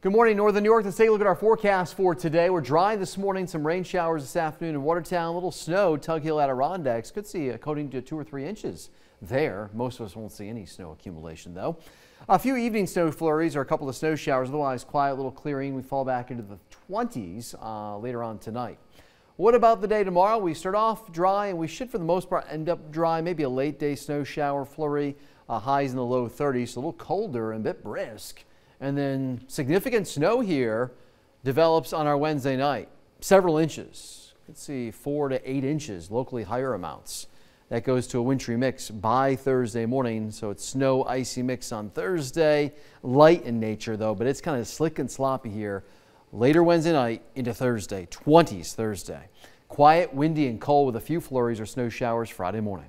Good morning, Northern New York. Let's take a look at our forecast for today. We're dry this morning, some rain showers this afternoon in Watertown, a little snow, Tug Hill, Adirondacks. Could see a coating to two or three inches there. Most of us won't see any snow accumulation, though. A few evening snow flurries or a couple of snow showers, otherwise quiet little clearing. We fall back into the 20s uh, later on tonight. What about the day tomorrow? We start off dry and we should, for the most part, end up dry. Maybe a late day snow shower flurry, uh, highs in the low 30s, so a little colder and a bit brisk. And then significant snow here develops on our Wednesday night, several inches. You can see four to eight inches, locally higher amounts. That goes to a wintry mix by Thursday morning. So it's snow, icy mix on Thursday. Light in nature though, but it's kind of slick and sloppy here. Later Wednesday night into Thursday, 20s Thursday. Quiet, windy, and cold with a few flurries or snow showers Friday morning.